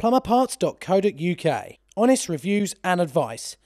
plumberparts.co.uk. Honest reviews and advice.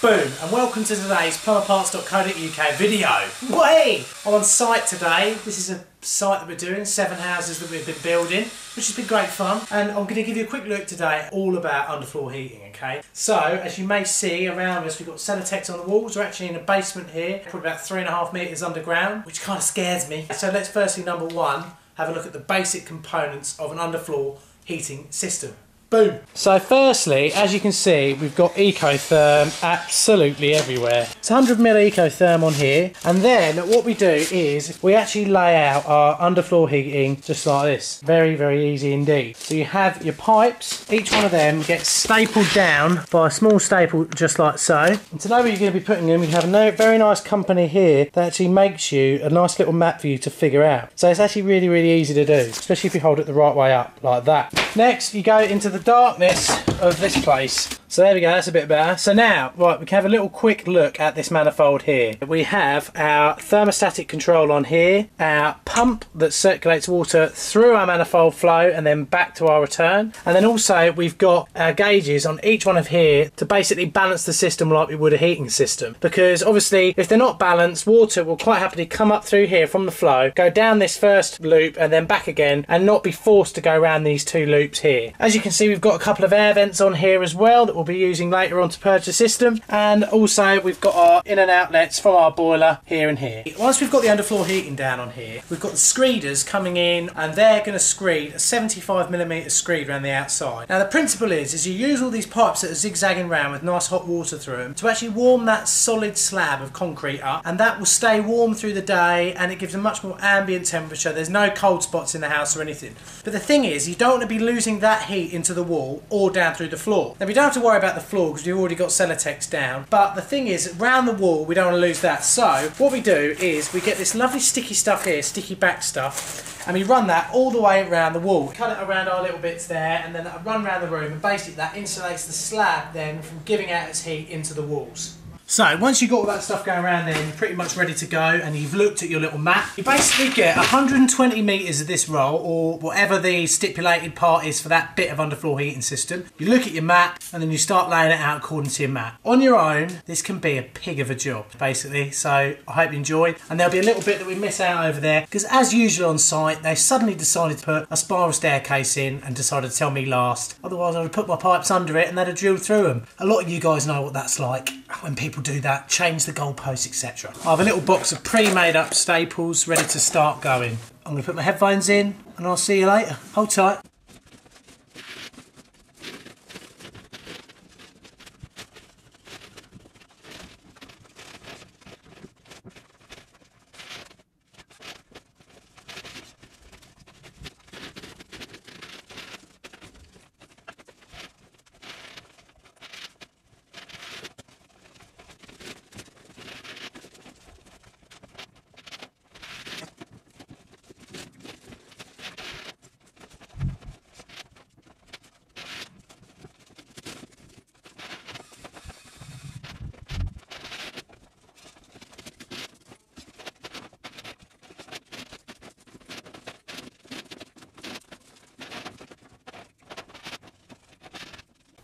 Boom, and welcome to today's plumberparts.co.uk video. Way! On site today. This is a site that we're doing, seven houses that we've been building, which has been great fun. And I'm going to give you a quick look today all about underfloor heating, okay? So, as you may see around us, we've got Celotex on the walls. We're actually in a basement here, probably about three and a half metres underground, which kind of scares me. So let's firstly, number one, have a look at the basic components of an underfloor heating system. Boom. So firstly, as you can see, we've got Ecotherm absolutely everywhere. It's 100ml Ecotherm on here. And then what we do is we actually lay out our underfloor heating just like this. Very, very easy indeed. So you have your pipes. Each one of them gets stapled down by a small staple just like so. And to know where you're going to be putting them, we have a very nice company here that actually makes you a nice little map for you to figure out. So it's actually really, really easy to do, especially if you hold it the right way up like that. Next, you go into the the darkness of this place. So there we go, that's a bit better. So now, right, we can have a little quick look at this manifold here. We have our thermostatic control on here, our pump that circulates water through our manifold flow and then back to our return. And then also we've got our gauges on each one of here to basically balance the system like we would a heating system. Because obviously, if they're not balanced, water will quite happily come up through here from the flow, go down this first loop and then back again and not be forced to go around these two loops here. As you can see, we've got a couple of air vents on here as well will be using later on to purge the system and also we've got our in and outlets from our boiler here and here. Once we've got the underfloor heating down on here we've got the screeders coming in and they're going to screed a 75mm screed around the outside. Now the principle is, is you use all these pipes that are zigzagging around with nice hot water through them to actually warm that solid slab of concrete up and that will stay warm through the day and it gives a much more ambient temperature. There's no cold spots in the house or anything. But the thing is you don't want to be losing that heat into the wall or down through the floor. Now we don't have to worry about the floor because we've already got Celotex down. But the thing is, around the wall, we don't want to lose that. So what we do is we get this lovely sticky stuff here, sticky back stuff, and we run that all the way around the wall. Cut it around our little bits there, and then run around the room, and basically that insulates the slab then from giving out its heat into the walls. So once you've got all that stuff going around then, you're pretty much ready to go and you've looked at your little map. You basically get 120 metres of this roll or whatever the stipulated part is for that bit of underfloor heating system. You look at your map and then you start laying it out according to your map. On your own, this can be a pig of a job basically. So I hope you enjoy. And there'll be a little bit that we miss out over there because as usual on site, they suddenly decided to put a spiral staircase in and decided to tell me last. Otherwise I would have put my pipes under it and they'd have drilled through them. A lot of you guys know what that's like when people do that, change the goalposts, etc. I have a little box of pre-made up staples ready to start going. I'm going to put my headphones in and I'll see you later. Hold tight.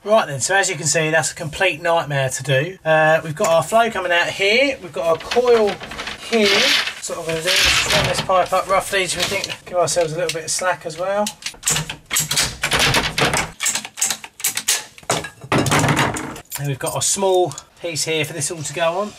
Right then, so as you can see, that's a complete nightmare to do. Uh, we've got our flow coming out here, we've got our coil here. So what I'm going to do turn this pipe up roughly so we think, give ourselves a little bit of slack as well. And we've got a small piece here for this all to go on.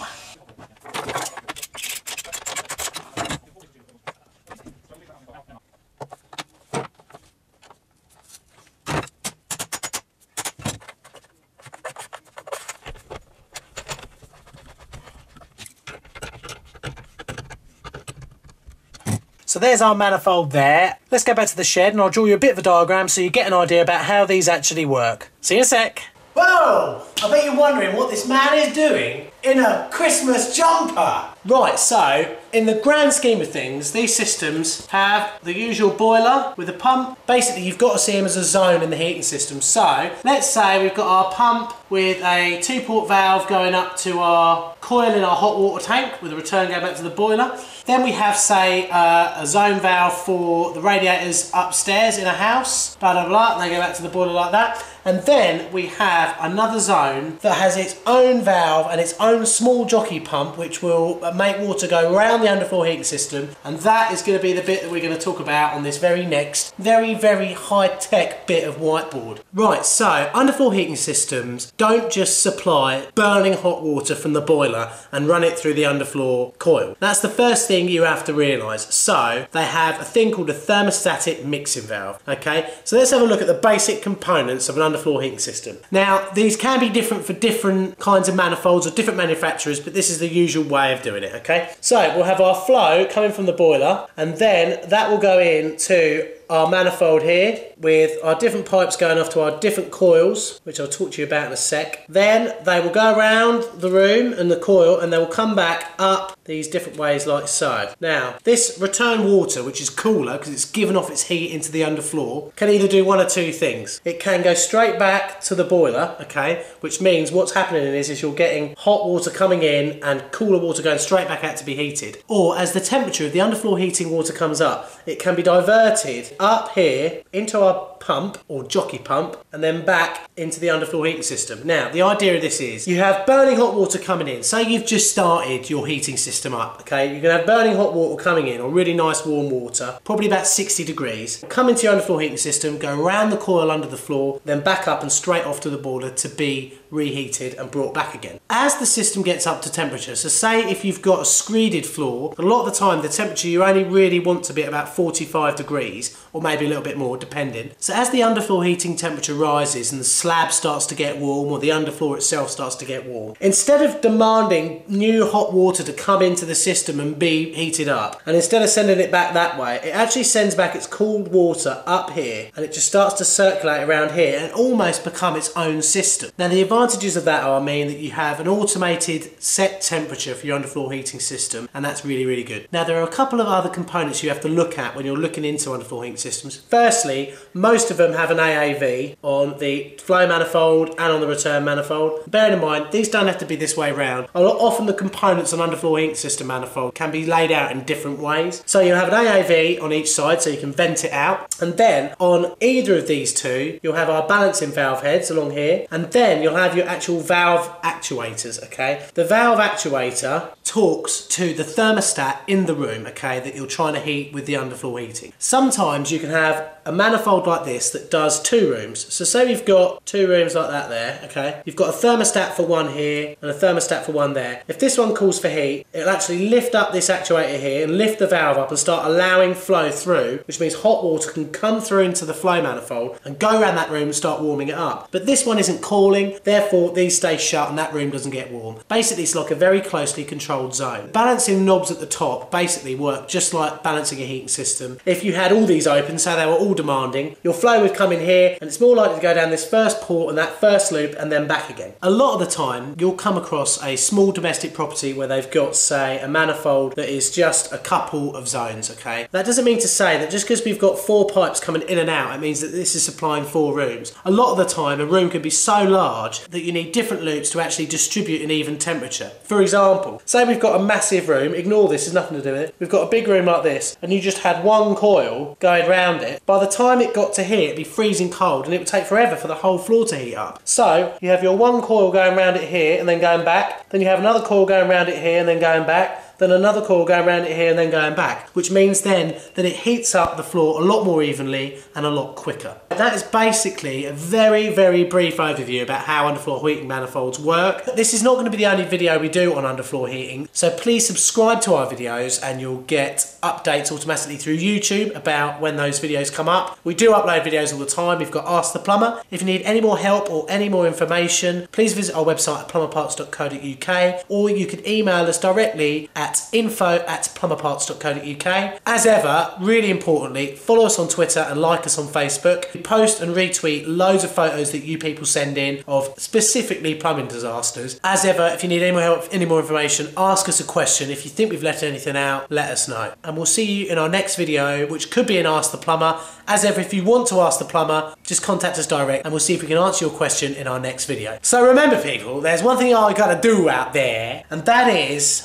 So there's our manifold there. Let's go back to the shed and I'll draw you a bit of a diagram so you get an idea about how these actually work. See you in a sec. Whoa! I bet you're wondering what this man is doing in a Christmas jumper. Right, so in the grand scheme of things, these systems have the usual boiler with a pump. Basically, you've got to see them as a zone in the heating system. So let's say we've got our pump with a two port valve going up to our coil in our hot water tank with a return going back to the boiler. Then we have, say, uh, a zone valve for the radiators upstairs in a house, blah, blah, blah, and they go back to the boiler like that. And then we have another zone that has its own valve and its own small jockey pump, which will make water go around the underfloor heating system. And that is going to be the bit that we're going to talk about on this very next, very, very high-tech bit of whiteboard. Right, so underfloor heating systems don't just supply burning hot water from the boiler and run it through the underfloor coil. That's the first thing you have to realise. So they have a thing called a thermostatic mixing valve. Okay, so let's have a look at the basic components of an underfloor heating system. Now, these can be different for different kinds of manifolds or different manufacturers, but this is the usual way of doing it, okay? So we'll have our flow coming from the boiler, and then that will go into our manifold here with our different pipes going off to our different coils, which I'll talk to you about in a sec. Then they will go around the room and the coil and they will come back up these different ways like so. Now, this return water, which is cooler because it's given off its heat into the underfloor, can either do one or two things. It can go straight back to the boiler, okay, which means what's happening is, is you're getting hot water coming in and cooler water going straight back out to be heated. Or as the temperature of the underfloor heating water comes up, it can be diverted up here into our pump or jockey pump and then back into the underfloor heating system. Now, the idea of this is you have burning hot water coming in. Say you've just started your heating system up, okay? You're gonna have burning hot water coming in or really nice warm water, probably about 60 degrees. Come into your underfloor heating system, go around the coil under the floor, then back up and straight off to the boiler to be reheated and brought back again. As the system gets up to temperature, so say if you've got a screeded floor, a lot of the time the temperature you only really want to be about 45 degrees or maybe a little bit more depending. So as the underfloor heating temperature rises and the slab starts to get warm or the underfloor itself starts to get warm, instead of demanding new hot water to come into the system and be heated up, and instead of sending it back that way, it actually sends back its cooled water up here and it just starts to circulate around here and almost become its own system. Now the advantages of that are mean that you have an automated set temperature for your underfloor heating system and that's really really good. Now there are a couple of other components you have to look at when you're looking into underfloor heating systems. Firstly, most of them have an AAV on the flow manifold and on the return manifold. Bearing in mind, these don't have to be this way round. Often the components on underfloor heating system manifold can be laid out in different ways. So you'll have an AAV on each side so you can vent it out and then on either of these two you'll have our balancing valve heads along here and then you'll have your actual valve actuators, okay? The valve actuator talks to the thermostat in the room, okay, that you're trying to heat with the underfloor heating. Sometimes you can have a manifold like this that does two rooms. So say we've got two rooms like that there, okay? You've got a thermostat for one here and a thermostat for one there. If this one calls for heat, it'll actually lift up this actuator here and lift the valve up and start allowing flow through, which means hot water can come through into the flow manifold and go around that room and start warming it up. But this one isn't calling, therefore these stay shut and that room doesn't get warm. Basically, it's like a very closely controlled zone. Balancing knobs at the top basically work just like balancing a heating system. If you had all these open, so they were all demanding, your flow would come in here and it's more likely to go down this first port and that first loop and then back again. A lot of the time, you'll come across a small domestic property where they've got, say, a manifold that is just a couple of zones, okay? That doesn't mean to say that just because we've got four pipes coming in and out, it means that this is supplying four rooms. A lot of the time, a room can be so large that you need different loops to actually distribute an even temperature. For example, say we've got a massive room, ignore this, there's nothing to do with it. We've got a big room like this, and you just had one coil going around it. By the time it got to here, it'd be freezing cold, and it would take forever for the whole floor to heat up. So, you have your one coil going around it here, and then going back, then you have another coil going around it here, and then going back, then another coil going around it here and then going back, which means then that it heats up the floor a lot more evenly and a lot quicker. That is basically a very, very brief overview about how underfloor heating manifolds work. This is not going to be the only video we do on underfloor heating, so please subscribe to our videos and you'll get updates automatically through YouTube about when those videos come up. We do upload videos all the time. We've got Ask the Plumber. If you need any more help or any more information, please visit our website at plumberparts.co.uk or you can email us directly at info at plumberparts.co.uk. As ever, really importantly, follow us on Twitter and like us on Facebook. Post and retweet loads of photos that you people send in of specifically plumbing disasters. As ever, if you need any more help, any more information, ask us a question. If you think we've left anything out, let us know. And we'll see you in our next video, which could be an Ask the Plumber. As ever, if you want to ask the plumber, just contact us direct and we'll see if we can answer your question in our next video. So remember people, there's one thing I gotta do out there, and that is...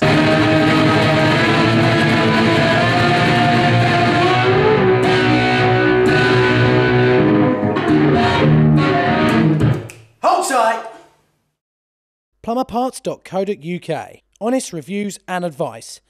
Hold tight! plumberparts.co.uk. Honest reviews and advice.